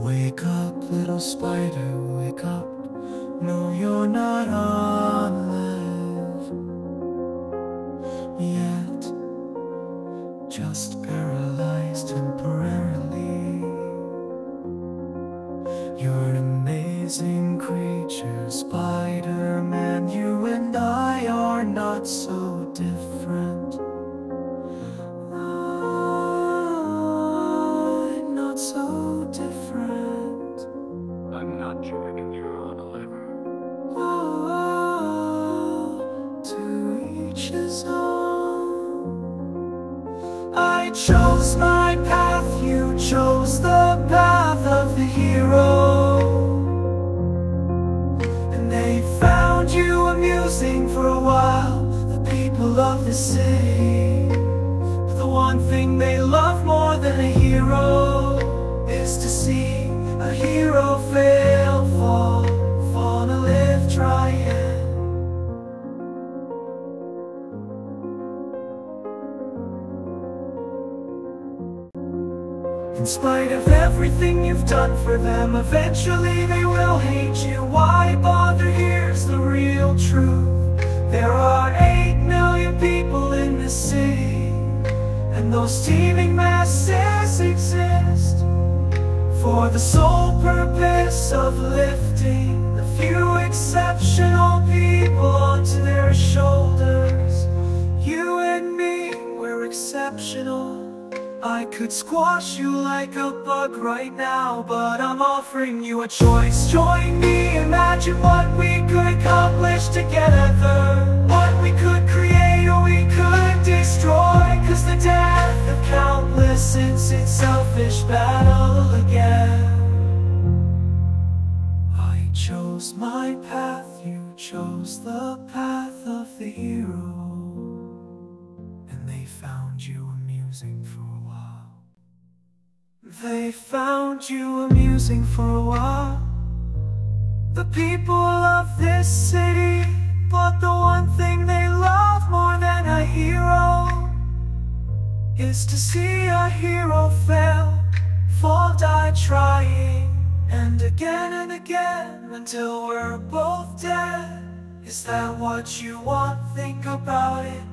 Wake up, little spider, wake up. No, you're not alive yet. Just paralyzed temporarily. You're an amazing creature, Spider Man. You and I are not so chose my path, you chose the path of the hero. And they found you amusing for a while, the people of the city. But the one thing they love more than a hero In spite of everything you've done for them, eventually they will hate you. Why bother? Here's the real truth. There are 8 million people in this city, and those teeming masses exist for the sole purpose of lifting the few exceptional could squash you like a bug right now, but I'm offering you a choice. Join me, imagine what we could accomplish together. What we could create or we could destroy. Cause the death of countless ends in selfish battle again. I chose my path, you chose the path of the hero. They found you amusing for a while. The people of this city, but the one thing they love more than a hero is to see a hero fail, fall, die trying, and again and again until we're both dead. Is that what you want? Think about it.